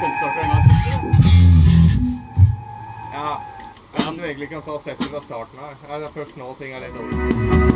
konststarter en gang til. Ja. Jeg syns egentlig ikke han tar settet fra starten her. Det er først nå ting er litt over.